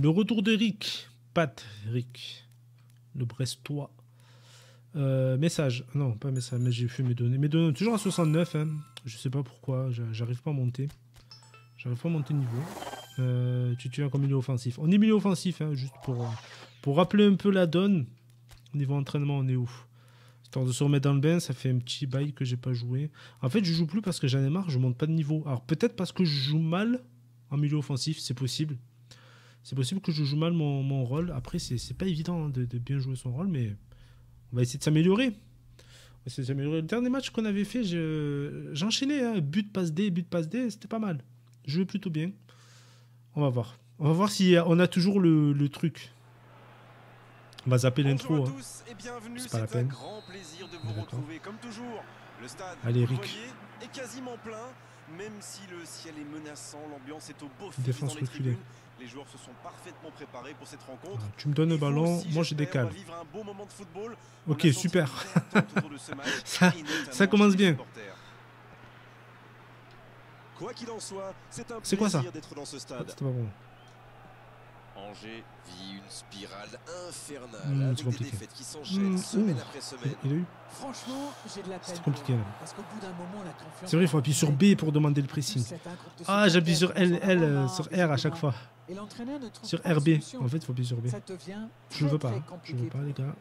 Le retour d'Eric. Patrick. Le Brestois. Euh, message. Non, pas message, mais j'ai fait mes données. Mes données, toujours à 69. Hein. Je sais pas pourquoi. j'a- J'arrive pas à monter. J'arrive pas à monter niveau. Euh, tu tiens comme milieu offensif. On est milieu offensif, hein, juste pour, pour rappeler un peu la donne. Niveau entraînement, on est où? Histoire de se remettre dans le bain, ça fait un petit bail que j'ai pas joué. En fait, je joue plus parce que j'en ai marre, je monte pas de niveau. Alors peut-être parce que je joue mal en milieu offensif, c'est possible. C'est possible que je joue mal mon, mon rôle. Après, c'est pas évident hein, de, de bien jouer son rôle, mais on va essayer de s'améliorer. On va essayer de s'améliorer. Le dernier match qu'on avait fait, je- j'enchaînais. Hein, but, passe D, but, passe D, c'était pas mal. Je jouais plutôt bien. On va voir. On va voir si on a toujours le, le truc. On va zapper l'intro. Hein. tous et bienvenue, C'est pas la peine. grand plaisir de vous retrouver comme toujours. Le stade, Allez, Eric. est quasiment plein, même si le ciel est menaçant, l'ambiance est au beau Défense reculée. Les joueurs se sont parfaitement préparés pour cette rencontre. Tu me donnes le ballon, moi je décale. un Ok, super. Ça- ça commence bien. supporters. Quoi qu'il en soit, c'est un C'est quoi ça plaisir d'être dans ce pas bon. Angers vit une spirale infernale Hmm, avec c'est des compliqué. défaites qui s'enchaînent semaine ouh. après semaine. Il a eu Franchement, j'ai de la peine. C'était compliqué, pour eux, là. Parce qu'au bout d'un moment, la confiance. C'est vrai, il faut appuyer sur B pour demander le pressing. Ah, j'appuie sur L, L, euh, sur R à chaque fois. Et l'entraîneur ne trouve Sur RB. En fait, il faut appuyer sur B. Ça devient Je ne veux pas. Je veux pas, les gars.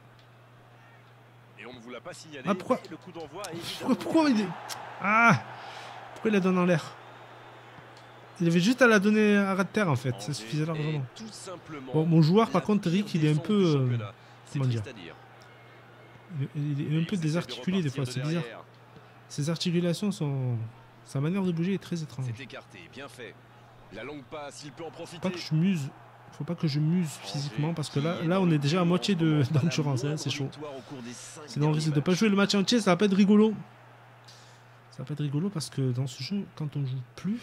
Et on ne vous l'a pas signalé. Ah, pourquoi- mais le coup d'envoi est Pourquoi, évidemment pourquoi il est... Ah Pourquoi il la donne en l'air Il avait juste à la donner à ras de terre, en fait. Ça suffisait largement. Bon, mon joueur, par contre, Rick, il est un peu... euh, comment dire il- est un peu désarticulé, des fois. C'est bizarre. Ses articulations sont... Sa manière de bouger est très étrange. Faut pas que je muse. Faut pas que je muse physiquement parce que là, là on est déjà à moitié de- d'endurance, hein, c'est chaud. Sinon on risque de pas jouer le match entier, ça va pas être rigolo. Ça va pas être rigolo parce que dans ce jeu, quand on joue plus,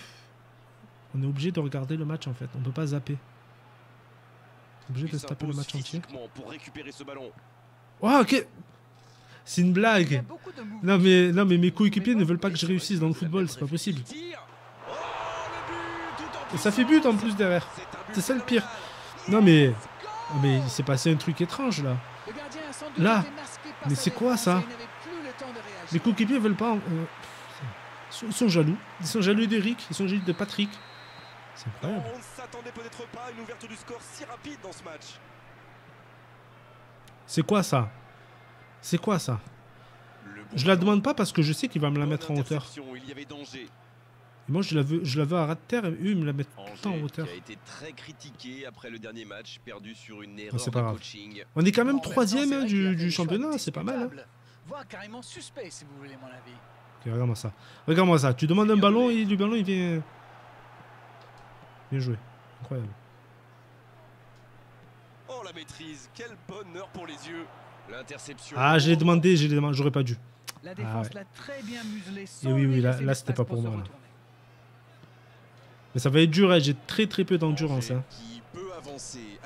on est obligé de regarder le match en fait. On peut pas zapper. On est obligé de se taper le match entier. pour récupérer ce ballon. Oh ok C'est une blague. Non mais, non mais mes coéquipiers ne veulent pas que je réussisse dans le football, c'est pas possible. Oh, Et ça fait but en plus derrière. C'est ça le pire. Non mais... oh, mais il s'est passé un truc étrange là. Là. Mais c'est quoi, ça. Les coéquipiers veulent pas. euh, ils sont jaloux. Ils sont jaloux d'Eric. Ils sont jaloux de Patrick. C'est incroyable. On ne s'attendait peut-être pas à une ouverture du score si rapide dans ce match. C'est quoi ça? C'est quoi ça? Je la demande pas parce que je sais qu'il va me la bonne mettre en hauteur. Il y avait danger. Et moi, je la veux, je la veux à ras de terre et eux, ils me la mettent tout le temps en hauteur. qui a été très critiqué après le dernier match perdu sur une erreur Oh, c'est pas de grave. coaching. On est quand même troisième hein, du, du championnat. C'est pas mal. Hein. discutables, Voire carrément suspect, si vous voulez mon avis. Ok, regarde-moi ça. Regarde-moi ça. Tu demandes un ballon et le ballon, il vient. Bien joué. Incroyable. Oh la maîtrise, quel bonheur pour les yeux. L'interception. Ah, j'ai demandé, j'ai demandé. J'aurais pas dû. La défense défense l'a très bien muselé. Et oui, oui, là- là, c'était pas pour moi, là. Mais ça va être dur. hein, J'ai très très peu d'endurance. Hein.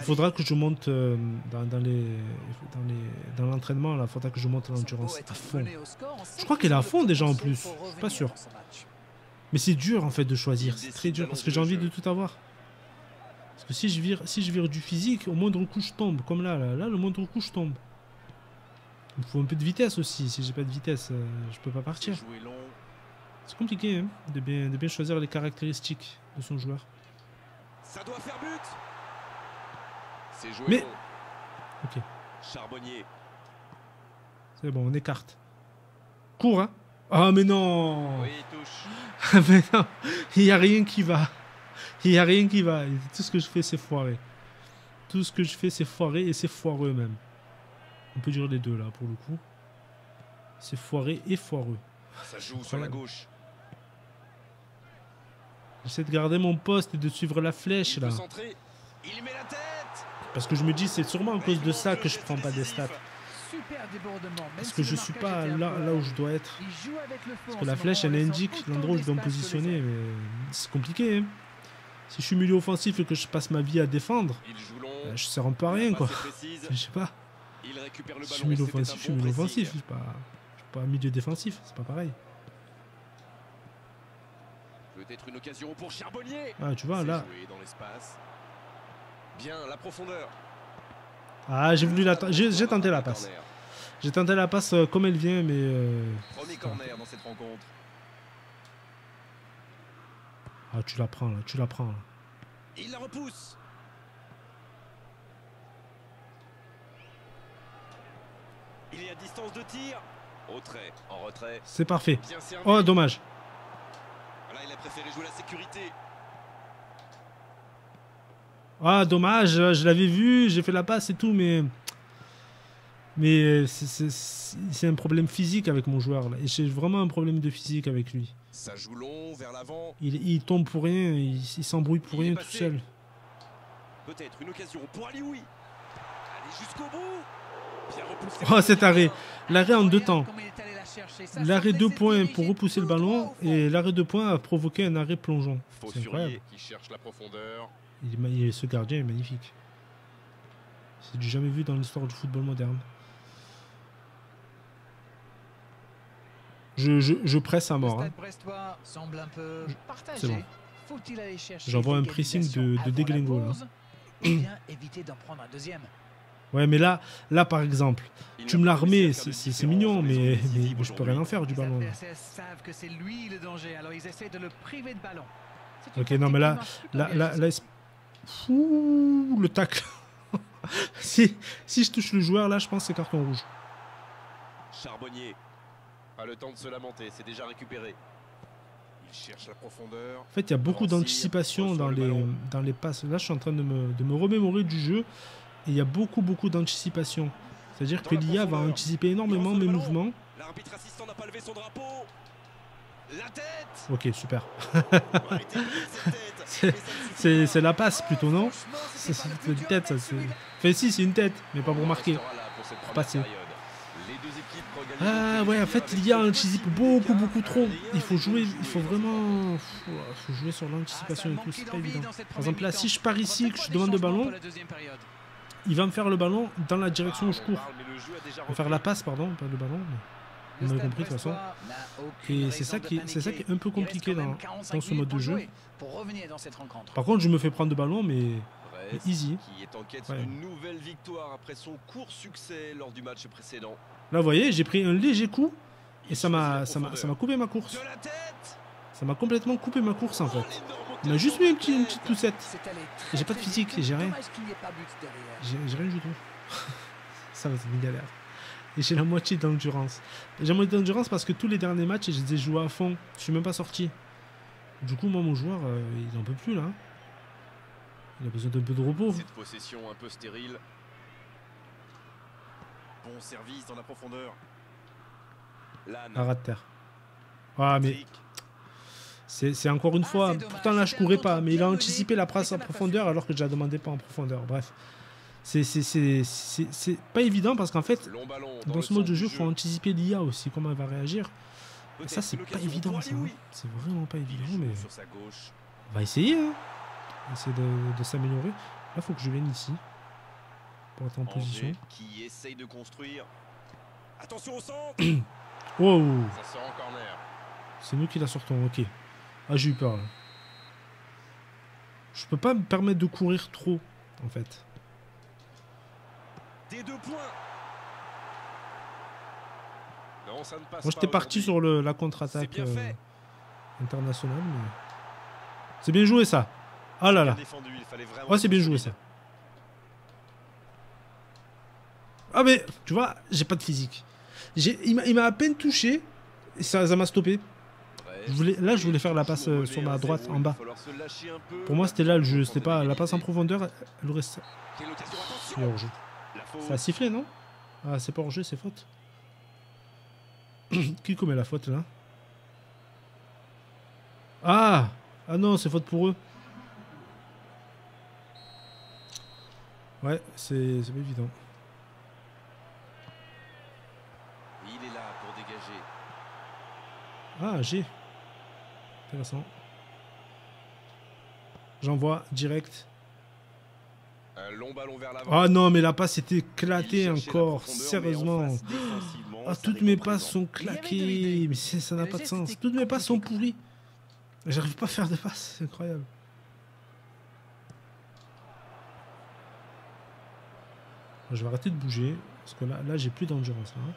Il faudra que je monte euh, dans, dans les dans les dans l'entraînement là, il faudra que je monte l'endurance à fond. Je crois qu'elle est à fond déjà, en plus. Je suis pas sûr. Mais c'est dur en fait de choisir, c'est très dur parce que j'ai envie de tout avoir. Parce que si je vire si je vire du physique, au moindre coup je tombe comme là là, là le moindre coup je tombe. Il me faut un peu de vitesse aussi, si j'ai pas de vitesse, euh, je peux pas partir. C'est compliqué hein, de bien de bien choisir les caractéristiques de son joueur. Ça doit faire but. C'est joué Mais- long. OK, Charbonnier. c'est bon, on écarte. Cours hein. Ah mais non. Oui, il touche. Mais non, il n'y a rien qui va. Il n'y a rien qui va. Tout ce que je fais, c'est foiré. Tout ce que je fais, c'est foiré et c'est foireux même. On peut dire les deux là pour le coup. C'est foiré et foireux. Ça joue sur la gauche. J'essaie de garder mon poste et de suivre la flèche Il là. peut centrer. Il met la tête. Parce que je me dis, c'est sûrement à cause de ça que je prends pas des stats. Super débordement. Parce que je suis pas là, là où je dois être. Il joue avec le feu Parce que la flèche, elle indique l'endroit où je dois me positionner. Mais c'est compliqué. hein. Si je suis milieu offensif et que je passe ma vie à défendre, euh, je sers un peu à rien quoi. Je sais pas. Il récupère le Je suis milieu offensif, je suis milieu offensif. Je suis pas, je suis pas milieu défensif, c'est pas pareil. Peut-être une occasion pour Charbonnier. Ah, tu vois, là, joué dans l'espace. Bien, la profondeur. Ah, j'ai voulu la... J'ai j'ai tenté la passe. J'ai tenté la passe euh, comme elle vient, mais... euh, Premier corner dans cette rencontre. Ah, tu la prends, là. Tu la prends, là. Il la repousse. Il est à distance de tir. Au trait, en retrait. C'est parfait. Oh, dommage. Là, il a préféré jouer la sécurité. Ah, dommage. Je l'avais vu, j'ai fait la passe et tout, mais... Mais euh, c'est- un problème physique avec mon joueur, là. Et j'ai vraiment un problème de physique avec lui. Ça joue long vers l'avant. Il, il tombe pour rien, il, il s'embrouille pour Il rien tout seul. Peut-être une occasion pour Alioui. Allez jusqu'au bout. Bien repoussé. Oh, cet arrêt. L'arrêt en deux temps. L'arrêt deux points pour repousser le ballon et l'arrêt deux points a provoqué un arrêt plongeon. Faux C'est incroyable. Furier qui cherche la profondeur. Il est ce gardien est magnifique. C'est du jamais vu dans l'histoire du football moderne. Je, je, je presse à mort. hein. c'est bon. J'envoie un pressing de- de déglingo, là. Ouais, mais là, là par exemple, tu me l'as remis, c'est mignon, mais, je peux rien en faire du ballon. là. Ok, non, mais là- Là, là, là, Ouh, le tacle. si, si je touche le joueur, là, je pense que c'est carton rouge. Charbonnier. Pas le temps de se lamenter, c'est déjà récupéré. Il cherche la profondeur. En fait, il y a beaucoup d'anticipation dans le les, ballon. dans les passes. Là, je suis en train de me, de me remémorer du jeu. Et il y a beaucoup, beaucoup d'anticipation. C'est-à-dire que l'IA va anticiper énormément mes ballon. mouvements. L'arbitre assistant n'a pas levé son drapeau. La tête Ok, super. C'est- la passe plutôt, non? C'est une tête, ça. Enfin, si, c'est une tête, mais pas pour marquer. pour passer. Ah ouais, en fait, avec l'IA cette anticipe possible beaucoup, beaucoup trop. Il faut jouer, il faut vraiment... faut faut jouer sur Ah, l'anticipation ça et tout, c'est pas évident. Par exemple, là, si je pars va ici, que je demande le ballon, il va me faire le ballon dans la Ah, direction où je cours. parle, mais le jeu a déjà Faire la passe, pardon, pas le ballon. mais- On avait compris, de toute façon. Et c'est ça qui est, c'est ça qui est un peu compliqué dans, même 45 dans ce mode de jeu. Par contre, je me fais prendre de ballon, mais easy. qui est en quête Ouais. d'une nouvelle victoire après son court succès lors du match précédent. là, vous voyez, j'ai pris un léger coup et Il ça m'a, ça m'a, ça m'a coupé ma course. Ça m'a complètement coupé ma course en Oh, fait. Il m'a juste mis une petite, une petite J'ai pas de physique, j'ai rien. J'ai, rien du tout. ça va, c'est une galère. Et j'ai la moitié d'endurance. J'ai la moitié d'endurance parce que tous les derniers matchs, je les ai joués à fond. Je suis même pas sorti. Du coup, moi, mon joueur, euh, il en peut plus là. Il a besoin d'un peu de repos. Cette possession un peu stérile. Bon service dans la profondeur. De terre. Ah, mais c'est, encore une Ah, fois. dommage. Pourtant, là, je courais pas. Mais il a anticipé la passe en profondeur alors que je la demandais pas en profondeur. Bref. C'est, pas évident parce qu'en fait, dans ce mode de jeu, il faut anticiper l'IA aussi, comment elle va réagir. Et ça, c'est pas évident, hein. C'est vraiment pas évident, mais on va essayer. Hein. Essayer de, de s'améliorer. Là, il faut que je vienne ici pour être en position. Qui essaye de construire. Attention au centre Wow, corner. c'est nous qui la sortons, ok. Ah, j'ai eu peur là. Je peux pas me permettre de courir trop, en fait. Des deux points. Non, ça ne passe Moi, j'étais parti sur le- la contre-attaque euh, internationale, mais. C'est bien joué ça. Ah là là. Ouais, c'est bien joué ça. Ah, mais tu vois, j'ai pas de physique. Il m'a à peine touché et ça m'a stoppé. Brest, Je voulais- là, je voulais faire la passe, euh, sur ma 1-0, droite, en bas. Pour moi, c'était là le jeu. C'était pas la passe en profondeur. Le reste, c'est hors jeu. Ça a sifflé, non? Ah, c'est pas hors jeu, c'est faute. Qui commet la faute là? Ah Ah non, c'est faute pour eux. Ouais, c'est c'est pas évident. Il est là pour dégager. Ah, G. Intéressant. J'envoie direct. Un long ballon vers l'avant. Ah non, mais la passe était éclatée encore. en Sérieusement. Ah, toutes mes pas passes sont claquées. Mais ça n'a pas de sens. Toutes mes passes sont pourries. J'arrive pas à faire de passes. C'est incroyable. Je vais arrêter de bouger. Parce que là, là j'ai plus d'endurance. Là.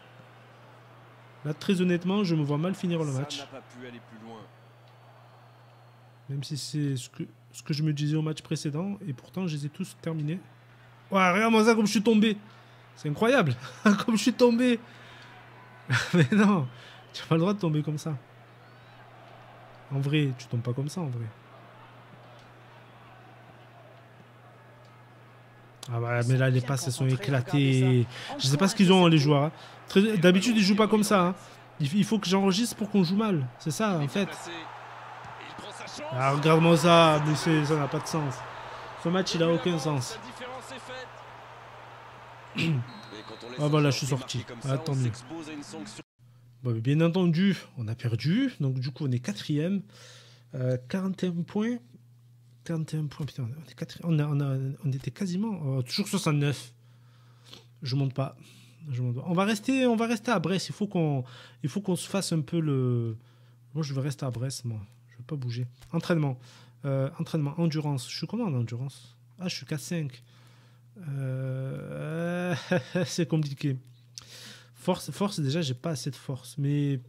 là, très honnêtement, je me vois mal finir le Ça match. n'a pas pu aller plus loin. Même si c'est ce que, ce que je me disais au match précédent. Et pourtant, je les ai tous terminés. Ouais, regarde-moi ça comme je suis tombé. C'est incroyable. comme je suis tombé. Mais non, tu n'as pas le droit de tomber comme ça. En vrai, tu tombes pas comme ça en vrai. Ah bah, mais là, les passes, elles sont éclatées. Je sais pas ce qu'ils ont, les joueurs. hein. D'habitude, ils jouent pas comme ça. hein. Il il faut que j'enregistre pour qu'on joue mal. C'est ça, en fait. Placé. Et il prend sa chance. Ah, regarde-moi ça, ça n'a pas de sens. Ce match, il a aucun sens. Ah, voilà, je suis sorti. Bon, mais bien entendu, on a perdu. Donc, du coup, on est quatrième. Euh, 41 points. 41 points, putain. On, est on, a- on a- on était quasiment. oh, toujours 69. Je monte pas. Je monte pas. On va rester, on va rester à Brest. Il faut qu'on, il faut qu'on se fasse un peu le. Moi, je vais rester à Brest, moi. Pas bouger. Entraînement. Euh, entraînement. Endurance. Je suis comment en endurance? Ah, je suis qu'à 5. Euh, c'est compliqué. Force, force déjà, j'ai pas assez de force. Mais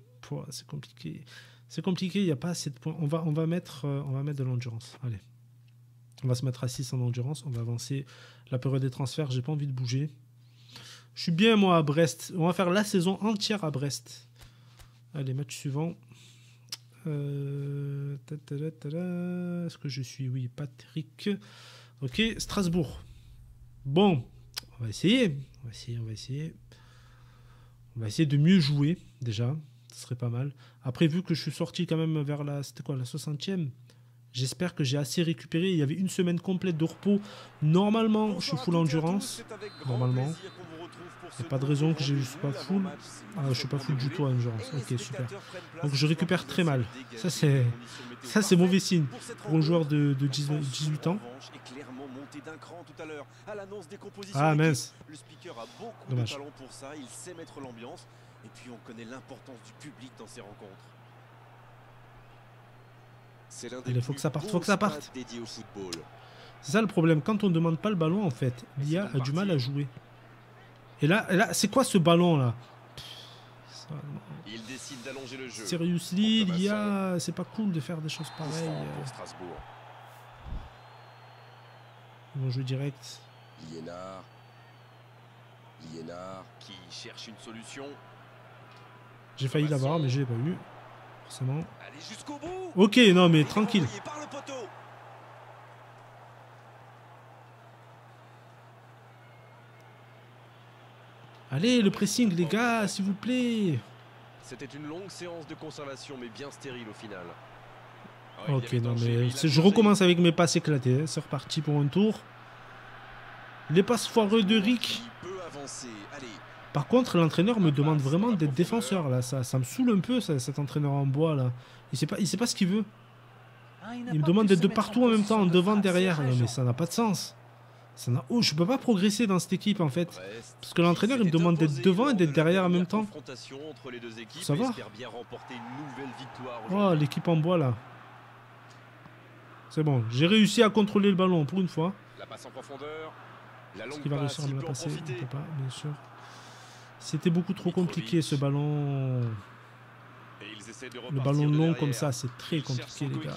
c'est compliqué. C'est compliqué, il n'y a pas assez de points. On va, on va, mettre, euh, on va mettre de l'endurance. Allez. On va se mettre à 6 en endurance. On va avancer la période des transferts. J'ai pas envie de bouger. Je suis bien, moi, à Brest. On va faire la saison entière à Brest. Allez, match suivant. Euh. Est-ce que je suis? Oui, Patrick. Ok, Strasbourg. Bon, on va essayer. On va essayer, on va essayer. On va essayer de mieux jouer, déjà. Ce serait pas mal. Après, vu que je suis sorti quand même vers la. C'était la 60e J'espère que j'ai assez récupéré. Il y avait une semaine complète de repos. Normalement, je suis full endurance. Normalement. Il n'y a pas de raison que je ne suis pas full. Ah, je suis pas full du tout en endurance. Ok, super. Donc je récupère très mal. Ça, c'est- ça, c'est mauvais signe pour un joueur de, de 18 18 ans. Ah mince. Le speaker a beaucoup Dommage. de talent pour ça, il sait mettre l'ambiance. Et puis on connaît l'importance du public dans ces rencontres. Allez, faut que ça parte, faut que ça parte. C'est ça le problème. Quand on ne demande pas le ballon, en fait, l'IA a du mal à jouer. Et là, et là c'est quoi ce ballon là Ça, Il décide d'allonger le jeu. Seriously, l'IA, c'est pas cool de faire des choses pareilles. vont jouer direct. Liénard. Liénard qui cherche une solution. J'ai failli l'avoir, mais je l'ai pas eu. Forcément. Ok, non, mais tranquille. Allez, le pressing, les gars, s'il vous plaît. C'était une longue séance de conservation, mais bien stérile au final. Ok, non, mais je recommence avec mes passes éclatées. hein. C'est reparti pour un tour. Les passes foireux de Rick. Allez, Par contre, l'entraîneur me demande vraiment d'être défenseur là. Ça, ça me saoule un peu, ça, cet entraîneur en bois là. Il sait pas, il sait pas ce qu'il veut. Il me demande d'être de partout en même temps, en devant, derrière. Non, mais ça n'a pas de sens. Ça n'a- oh, je peux pas progresser dans cette équipe en fait. Parce que l'entraîneur, il me demande d'être devant et d'être derrière en même temps. Ça va Oh, l'équipe en bois là. C'est bon, j'ai réussi à contrôler le ballon pour une fois. La passe en profondeur. La Est-ce longue qu'il va réussir à me la passer? Il profiter. peut pas, bien sûr. C'était beaucoup trop compliqué ce ballon. Ils Le ballon long comme ça, c'est très compliqué les gars.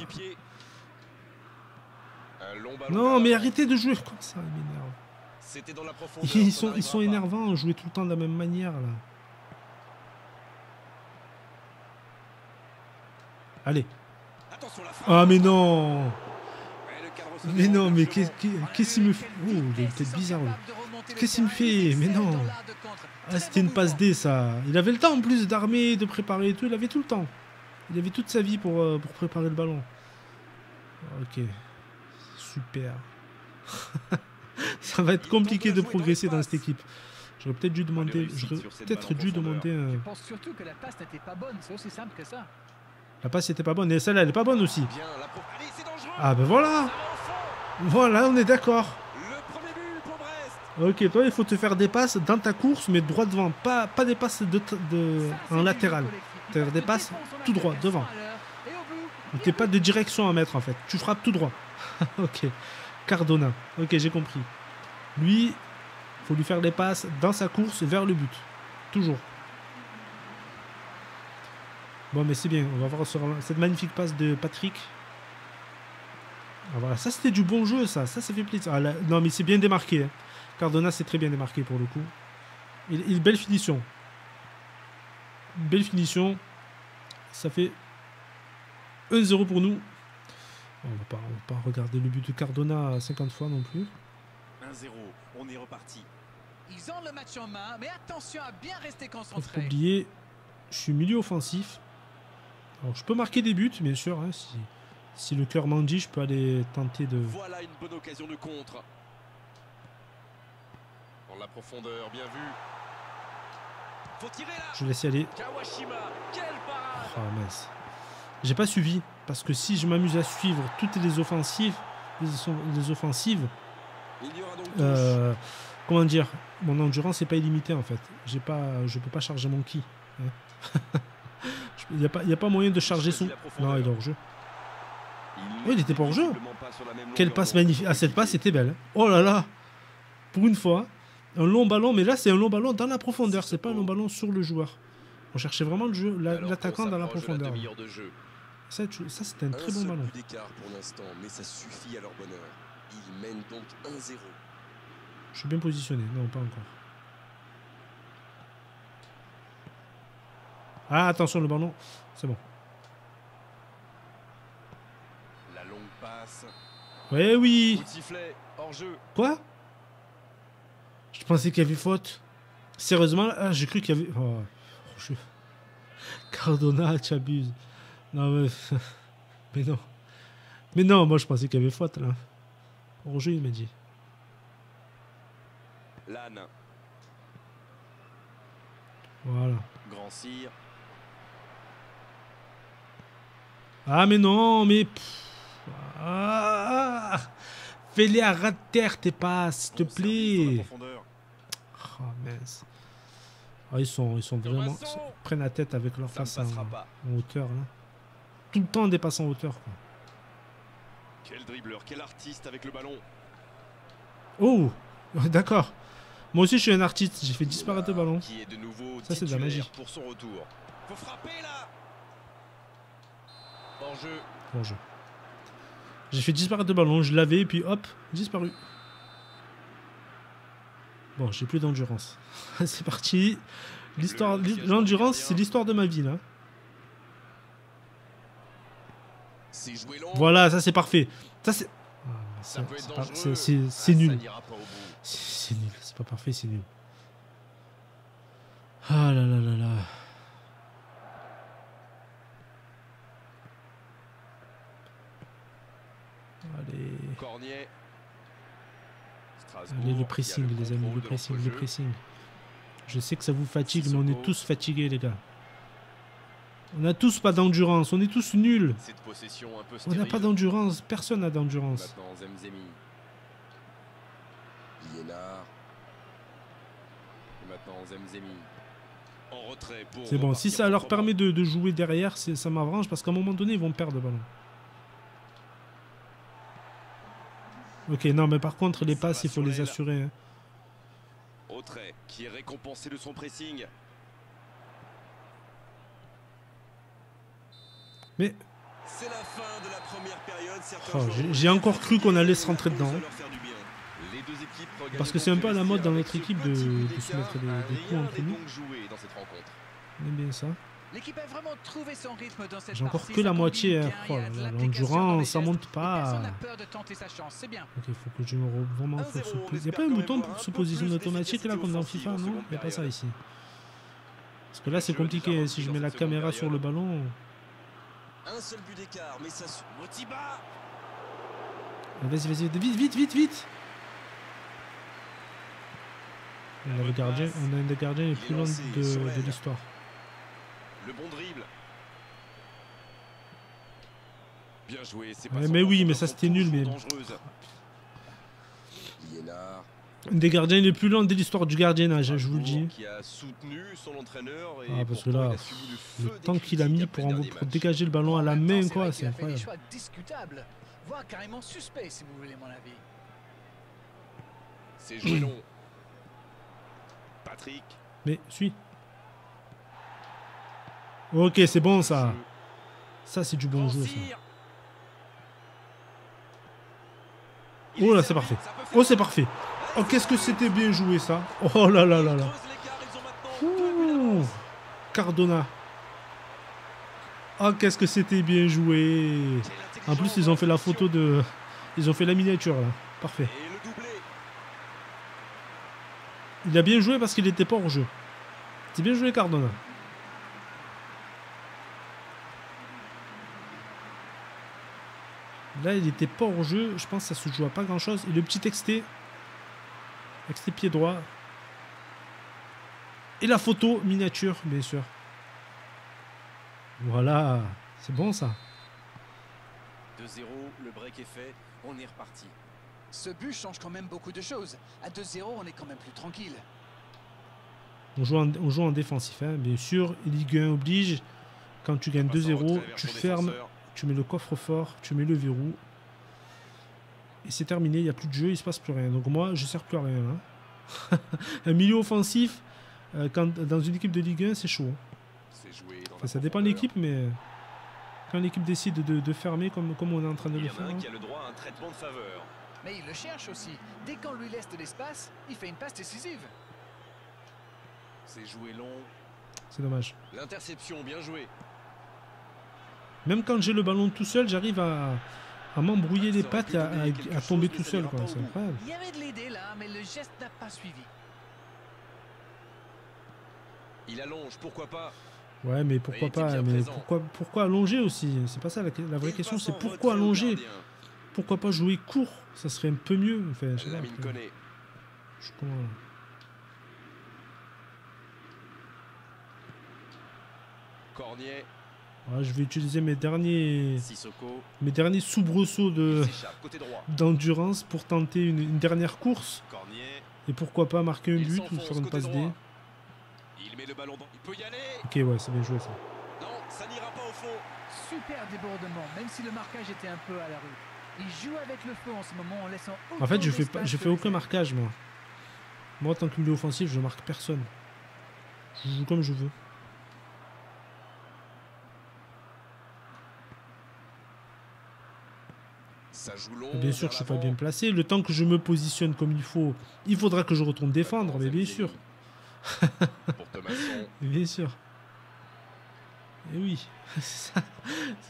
Non, mais arrêtez de jouer comme ça, il m'énerve. C'était dans la profondeur. Ils sont, ils sont énervants, jouer tout le temps de la même manière là. Allez. Ah mais non Mais non, mais qu'est-ce qu'il me fait Oh, il a une tête bizarre lui. Qu'est-ce qu'il me fait? Mais non Ah, c'était une passe D ça. Il avait le temps en plus d'armer, de préparer et tout. Il avait tout le temps. Il avait toute sa vie pour, euh, pour préparer le ballon. Ok. Super. ça va être compliqué de progresser dans cette équipe. J'aurais peut-être dû demander, j'aurais peut-être dû demander. un- Je pense surtout que la passe n'était pas bonne, c'est aussi simple que ça. La passe était pas bonne. Et celle-là, elle est pas bonne aussi. Ah ben voilà. Voilà, on est d'accord. Le premier but pour Brest. Ok, toi, il faut te faire des passes dans ta course, mais droit devant. Pas, pas des passes de, de, en latéral. collectif. Faire des passes tout droit, devant. T'es pas de direction à mettre en fait. Tu frappes tout droit. ok. Cardona. Ok, j'ai compris. Lui, faut lui faire des passes dans sa course vers le but. Toujours. Bon, mais c'est bien. On va voir cette magnifique passe de Patrick. Ah, voilà, ça c'était du bon jeu, ça. Ça, ça fait plaisir. Ah, non, mais c'est bien démarqué. Hein. Cardona, c'est très bien démarqué pour le coup. Il, belle finition. Belle finition. Ça fait 1-0 pour nous. On va, pas, va pas regarder le but de Cardona 50 fois non plus. 1-0, on est reparti. Ils ont le match en main, mais attention à bien rester concentré. Faut oublier, je suis milieu offensif. Alors je peux marquer des buts, bien sûr. Hein, si, si le cœur m'en dit, je peux aller tenter de. Voilà une bonne occasion de contre. La profondeur, bien vu. Faut tirer là. Je laisse y aller. Kawashima, quelle parade. Oh mince. J'ai pas suivi parce que si je m'amuse à suivre toutes les offensives, les, offensives, euh, comment dire, mon endurance n'est pas illimitée en fait. J'ai pas, je peux pas charger mon ki. Hein. Il n'y a, pas, a pas moyen de charger son. Non, il est hors jeu. Oui, il était pas hors jeu. Quelle passe magnifique. Ah, cette passe était belle. Oh là là. Pour une fois, un long ballon, mais là c'est un long ballon dans la profondeur. C'est pas un long ballon sur le joueur. On cherchait vraiment le jeu, l'attaquant dans la profondeur. Ça, ça c'était un, très bon ballon. pour l'instant, mais ça suffit à leur bonheur. Ils mènent donc 1-0. Je suis bien positionné. Non, pas encore. Ah, attention, le ballon. C'est bon. La longue passe. Ouais, oui. Quoi? Je pensais qu'il y avait faute. Sérieusement, ah, j'ai cru qu'il y avait. Oh, je... Cardona, tu abuses. Non, mais. mais non. Mais non, moi je pensais qu'il y avait faute là. Jeu, il m'a dit. L'âne. Voilà. Grand cire. Ah, mais non, mais. Ah, Fais-les à terre tes passes, s'il te plaît. Oh, mince. Ah, ils sont, ils sont vraiment. Ils prennent la tête avec leur face en, hauteur. Là. Tout le temps des passes en hauteur. Quoi. Quel dribbleur, quel artiste avec le ballon. Oh D'accord. Moi aussi, je suis un artiste. J'ai fait disparaître le ballon. Ça, c'est de la magie. Pour son retour. Faut frapper là Hors jeu. J'ai fait disparaître le ballon, je l'avais, et puis hop, disparu. Bon, j'ai plus d'endurance. c'est parti. L'histoire, l'endurance, c'est l'histoire de ma vie là. Voilà, ça c'est parfait. Ça c'est. c'est nul. C'est nul, c'est pas parfait, c'est nul. Ah là là là là. Allez. Cornier. Allez, le pressing, les amis, le pressing, le pressing. Je sais que ça vous fatigue, mais on est tous fatigués, les gars. On n'a tous pas d'endurance, on est tous nuls. on n'a pas d'endurance, personne n'a d'endurance. C'est bon, si ça leur permet de, de jouer derrière, ça m'arrange parce qu'à un moment donné, ils vont perdre le ballon. Ok, non, mais par contre, les passes, il faut les assurer. Hein. qui est récompensé de son pressing. Mais. Oh, j'ai encore cru qu'on allait se rentrer dedans. Parce que c'est un peu à la mode dans notre équipe de, se mettre des, des coups entre nous. On aime bien ça. L'équipe a vraiment trouvé son rythme dans cette J'ai encore que la moitié. Hein. Oh, L'endurance, ça monte pas. Ok, il faut que je me vraiment se Il n'y a pas un bouton pour se positionner automatique là comme dans FIFA, non Il n'y a pas ça ici. Parce que là c'est compliqué. Si je mets la caméra sur le ballon. Un seul but d'écart, mais ça Vas-y, vas-y, vite, vite, vite, vite. On a le gardien, on a un des gardiens les plus longs de, de l'histoire. Le bon dribble. Bien joué, c'est pas Mais oui, mais ça c'était nul, mais. Un des gardiens les plus longs de l'histoire du gardiennage, je vous le dis. Qui a soutenu son entraîneur et ah, parce que là, le, temps qu'il a mis pour, en, pour dégager le ballon à la main, quoi, c'est incroyable. discutable, voire carrément suspect, si vous voulez mon avis. C'est joué long. Patrick. Mais suis. Ok, c'est bon ça. Ça, c'est du bon jeu. Ça. Oh là, c'est parfait. Oh, c'est parfait. Oh, qu'est-ce que c'était bien joué ça. Oh là là là là. Ouh. Cardona. Oh, qu'est-ce que c'était bien joué. En plus, ils ont fait la photo de... Ils ont fait la miniature là. Parfait. Il a bien joué parce qu'il n'était pas hors jeu. C'est bien joué Cardona. Là, il n'était pas hors jeu. Je pense que ça se joue à pas grand chose. Et le petit XT. XT pied droit. Et la photo miniature, bien sûr. Voilà. C'est bon ça. 2-0, le break est fait. On est reparti. Ce but change quand même beaucoup de choses. À 2-0, on est quand même plus tranquille. On joue en, on joue en défensif, hein, bien sûr. Ligue 1 oblige. Quand tu gagnes 2-0, tu fermes, tu mets le coffre fort, tu mets le verrou. Et c'est terminé, il n'y a plus de jeu, il se passe plus rien. Donc moi, je ne sers plus à rien. Hein. un milieu offensif, euh, quand, dans une équipe de Ligue 1, c'est chaud. Enfin, ça dépend de l'équipe, mais quand l'équipe décide de, de, fermer comme, comme on est en train de le faire. Qui a le droit à un traitement de faveur. Mais il le cherche aussi. Dès qu'on lui laisse de l'espace, il fait une passe décisive. C'est joué long. C'est dommage. L'interception, bien joué. Même quand j'ai le ballon tout seul, j'arrive à, à m'embrouiller les pattes et à, à, à tomber tout seul. C'est incroyable. Il y avait de l'aider là, mais le geste n'a pas suivi. Il allonge, pourquoi pas? Ouais, mais pourquoi pas Mais pourquoi, pourquoi allonger aussi? C'est pas ça la, la vraie question, c'est pourquoi allonger? Pourquoi pas jouer court? Ça serait un peu mieux. Enfin, je sais pas, je comprends. Cornier. Ouais, je vais utiliser mes derniers, Sissoko. mes derniers soubresauts de d'endurance pour tenter une, une dernière course. Cornier. Et pourquoi pas marquer un but ou faire une passe D. Il met le ballon dans... Il peut y aller. Ok, ouais, c'est bien joué ça. Non, ça n'ira pas au fond. Super débordement, même si le marquage était un peu à la rue. Il joue avec le feu en ce moment en laissant. En fait, je fais pas, je fais aucun marquage moi. Moi, en tant que milieu offensif, je marque personne. Je joue comme je veux. Ça joue long, bien sûr, je suis pas bien placé. Le temps que je me positionne comme il faut, il faudra que je retourne défendre, mais bien sûr. bien sûr. Et oui, c'est ça.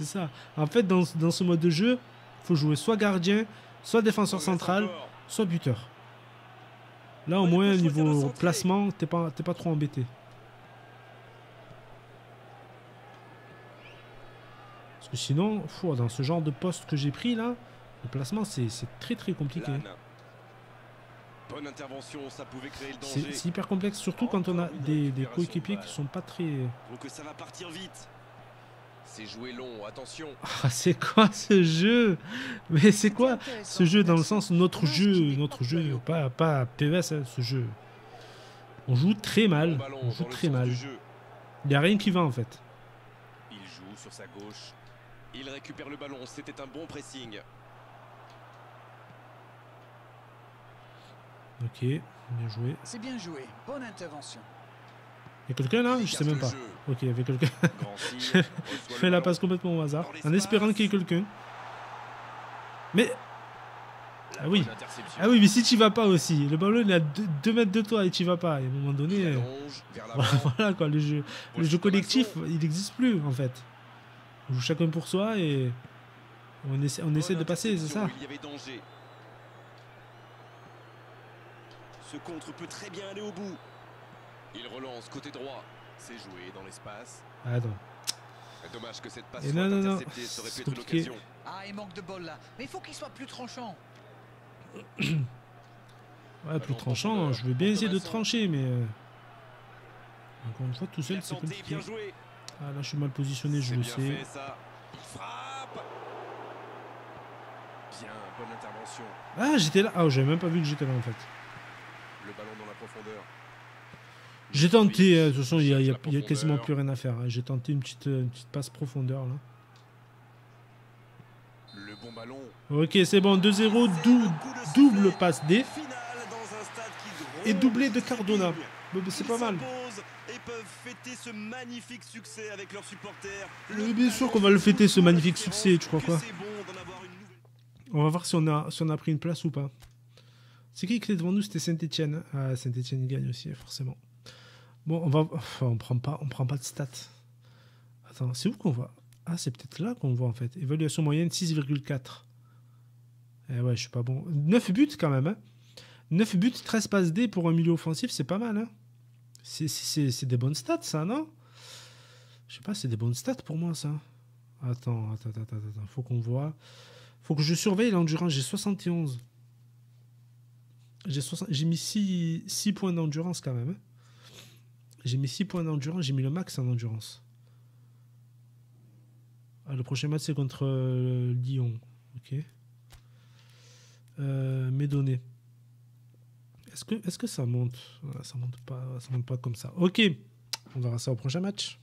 ça. En fait, dans, dans, ce mode de jeu, il faut jouer soit gardien, soit défenseur central, soit buteur. Là, au moins, niveau placement, t'es pas, pas trop embêté. Parce que sinon, dans ce genre de poste que j'ai pris là, le placement, c'est très très compliqué. Bonne intervention, ça pouvait créer le danger. C'est hyper complexe, surtout quand on a des, des coéquipiers qui sont pas très. Donc que ça va partir vite. C'est joué long, attention. Ah, c'est quoi ce jeu? Mais c'est quoi ce jeu dans le sens notre jeu, notre jeu, pas pas PVS, hein, ce jeu. On joue très mal, on joue très mal. Il n'y a rien qui va en fait. Il joue sur sa gauche. Il récupère le ballon, c'était un bon pressing. Ok, bien joué. C'est bien joué, bonne intervention. Il y a quelqu'un là Je sais même pas? Ok, il y avait quelqu'un. je fais la passe complètement au hasard, en espérant qu'il y ait quelqu'un. Mais. Ah oui. Ah oui, mais si tu vas pas aussi, le ballon il est à 2 mètres de toi et tu vas pas, et à un moment donné. Voilà quoi, le jeu, le jeu collectif, il n'existe plus en fait. On joue chacun pour soi et on essaie, on essaie de passer, c'est ça. Ce contre peut très bien aller au bout. Il relance côté droit. C'est joué dans l'espace. Ah non. Dommage que cette passe Et soit non, non, non. interceptée. Ça aurait pu être l'occasion. Ah, il manque de bol là. Mais il faut qu'il soit plus tranchant. ouais, plus tranchant. Je veux bien essayer de trancher, mais. Euh... Encore une fois, tout seul, c'est compliqué. Ah, là, je suis mal positionné, je le sais. Fait, ça. Il frappe. Bien, bonne intervention. Ah, j'étais là. Ah, j'avais même pas vu que j'étais là en fait. Le ballon dans la profondeur. J'ai tenté, euh, de toute façon, il n'y a, a, a, quasiment plus rien à faire. Hein. J'ai tenté une petite, une petite passe profondeur là. Le bon ballon. Ok, c'est bon, 2-0, dou double passe D. Et doublé de Cardona. Bah, c'est pas mal. s'imposent et peuvent fêter ce magnifique succès avec leurs supporters. Bien sûr qu'on va le fêter, ce magnifique succès, tu crois quoi. On va voir si on a, si on a pris une place ou pas. C'est qui qui était devant nous? C'était Saint-Etienne. Ah, Saint-Etienne gagne aussi, forcément. Bon, on va. Enfin, on prend pas, on prend pas de stats. Attends, c'est où qu'on voit Ah, c'est peut-être là qu'on voit en fait. Évaluation moyenne 6,4. Eh ouais, je suis pas bon. 9 buts quand même. Hein. 9 buts, 13 passes D pour un milieu offensif, c'est pas mal. Hein. C'est- des bonnes stats, ça, non? Je sais pas, c'est des bonnes stats pour moi, ça. Attends, attends, attends, attends. attends. Faut qu'on voit. Faut que je surveille l'endurance. J'ai 71. J'ai 60 j'ai mis 6, points d'endurance quand même. hein. J'ai mis 6 points d'endurance. J'ai mis le max en endurance. Ah, le prochain match, c'est contre euh, Lyon. Ok. Euh, mes données. Est-ce que, est que ça monte? Ah, Ça monte pas, ça monte pas comme ça. Ok. On verra ça au prochain match.